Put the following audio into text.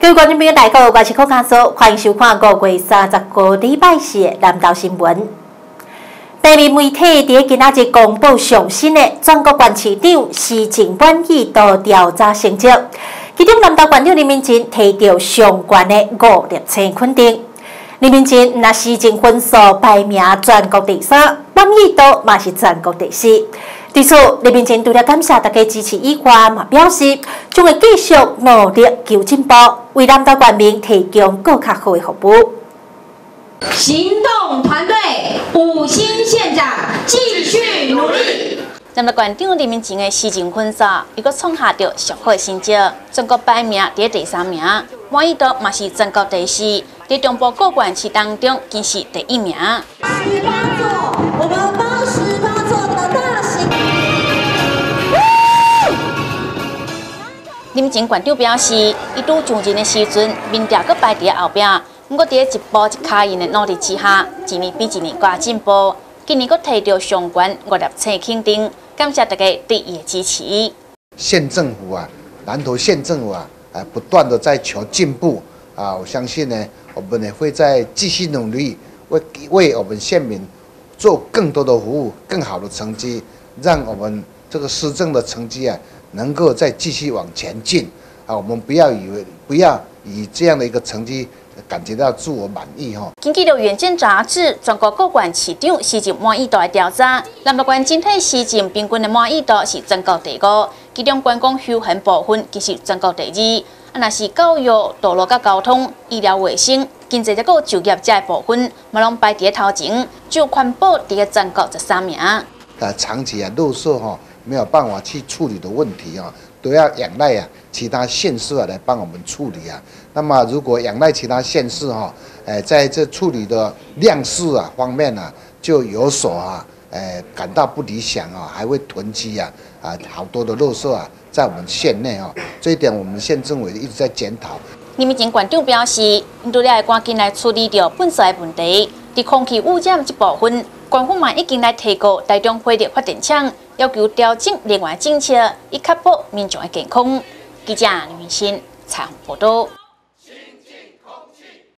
各位观众朋友，大家好，我是柯卡苏，欢迎收看五月三十个礼拜四的南投新闻。台面媒体伫今仔日公布上新的全国县市长施政满意度调查成绩，其中南投县长林明珍提到上悬的五粒星肯定。林明珍那施政分数排名全国第三，满意度嘛是全国第四。在此，李明珍除了感谢大家支持以外，嘛表示将会继续努力求进步，为南岛县民提供更较好的服务。行动团队五星县长继续努力。咱们县长李明珍的施政分数，伊个创下着上好成绩，全国排名第第三名，满意度嘛是全国第四，在中部各县市当中，更是第一名。十八座，我们八十八。林前馆长表示，伊拄上任的时阵，民调搁排伫后壁，不过伫一步一脚印的努力之下，一年比一年加进步。今年搁摕到上关五粒星肯定，感谢大家对伊的支持。县政府啊，南投县政府啊，啊，不断的在求进步啊，我相信呢，我们呢会再继续努力，为为我们县民做更多的服务，更好的成绩，让我们这个施政的成绩啊。能够再继续往前进啊！我们不要以为不要以这样的一个成绩感觉到自我满意吼。根据了《远见》杂志全国各县市长施政满意度的调查，南投县整体施政平均的满意度是全国第五，其中观光休闲部分其实全国第二。啊，那是教育、道路、甲交通、医疗卫生、经济、再个就业这部分，嘛拢排伫头前，就环保伫个全国十三名。啊，长期啊，绿色哈。没有办法去处理的问题啊，都要仰赖啊其他县市啊来帮我们处理啊。那么如果仰赖其他县市哈，哎，在这处理的量事啊方面呢，就有所啊，哎感到不理想啊，还会囤积啊啊好多的垃圾啊在我们县内啊。这一点我们县政委一直在检讨。你们前县长表示，你都要赶紧来处理掉本色的问题，伫空气污染这部分，官府嘛已经来提高台中火力发电厂。要求调整另外政策，以确保民众的健康。记者林明新采访报道。